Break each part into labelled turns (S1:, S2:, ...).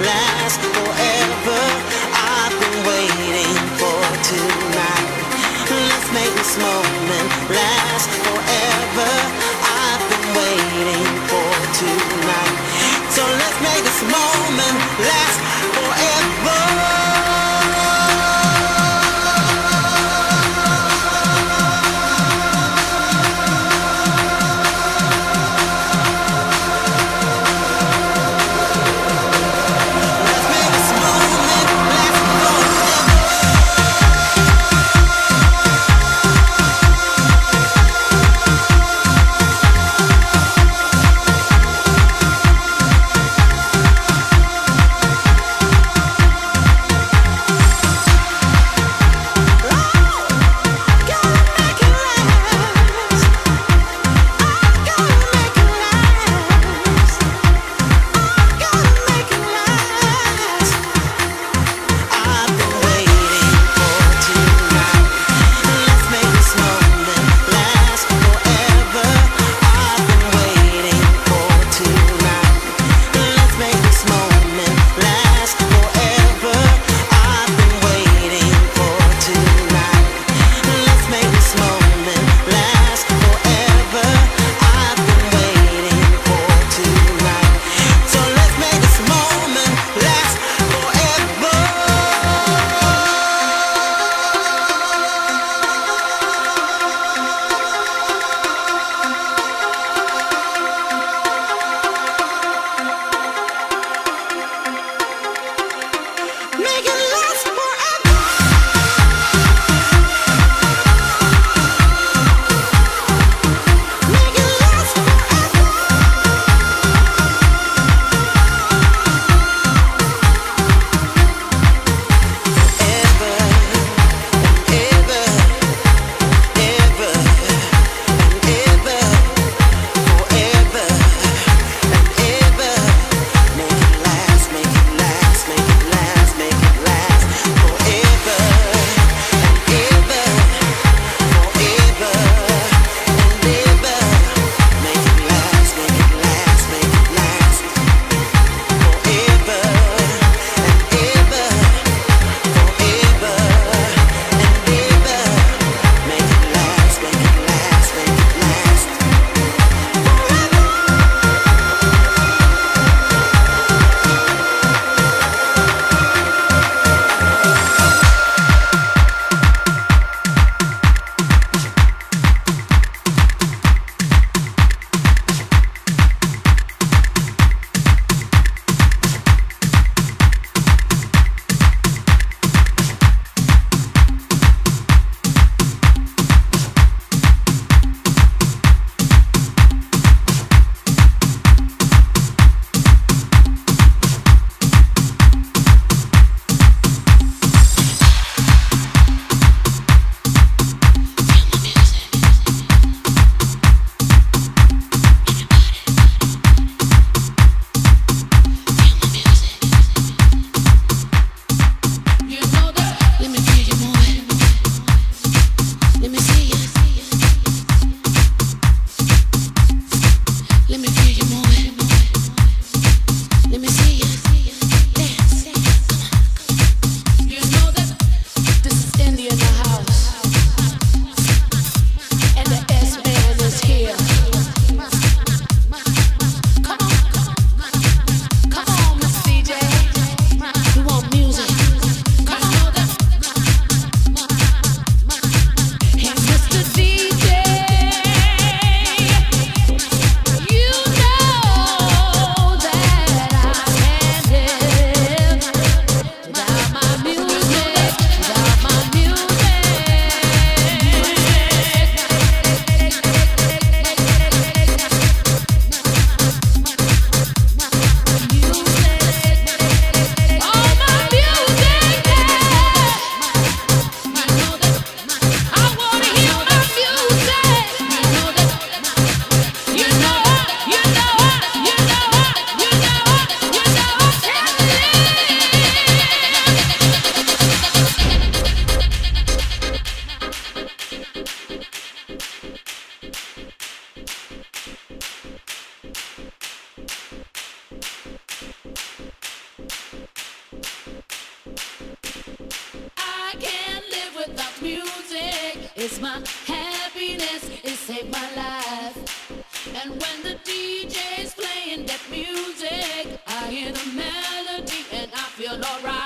S1: last forever.
S2: you right.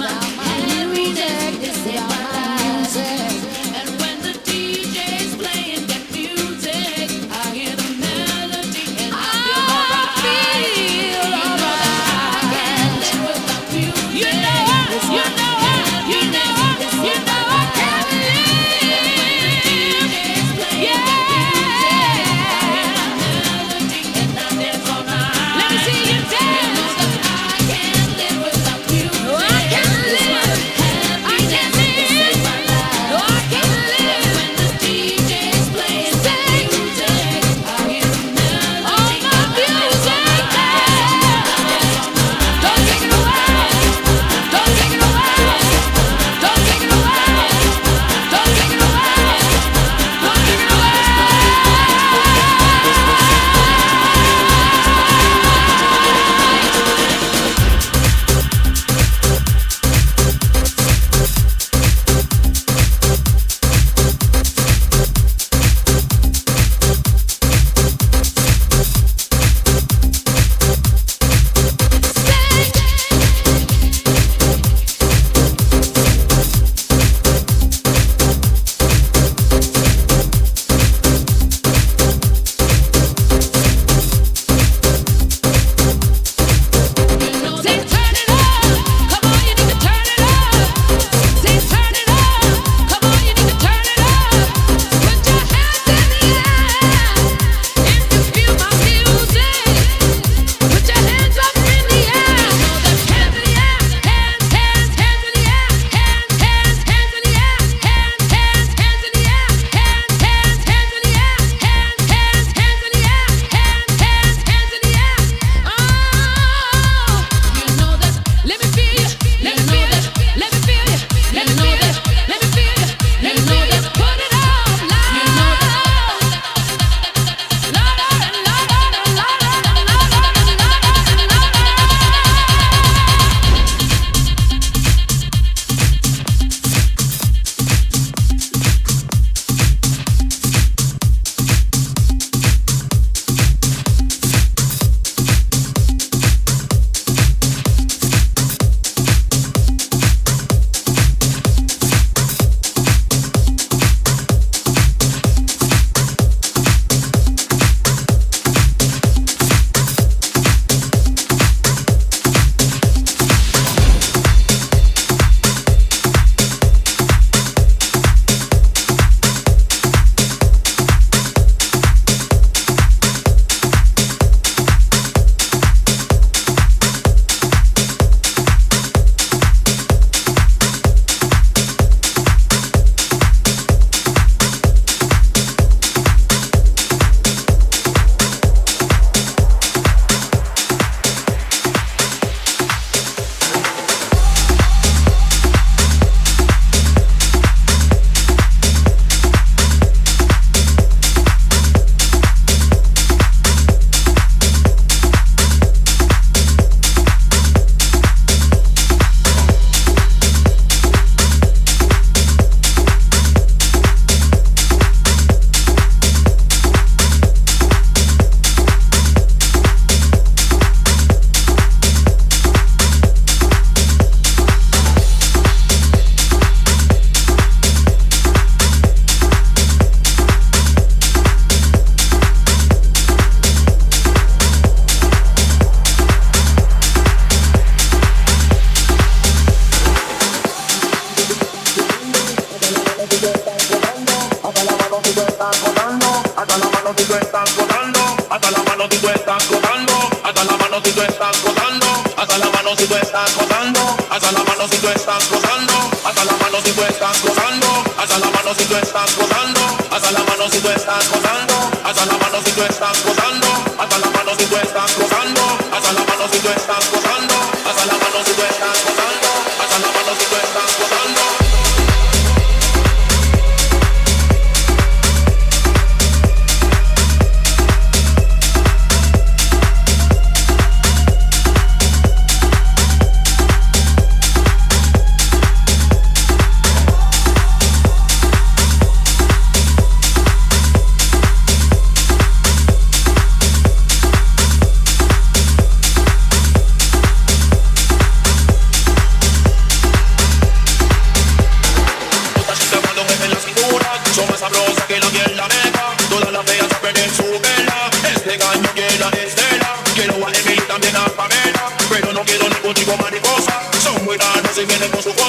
S2: my
S3: gozando, alza la mano si tú estás. tenemos un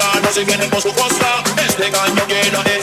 S3: llegar, no se vienen por su costa. Este año llena de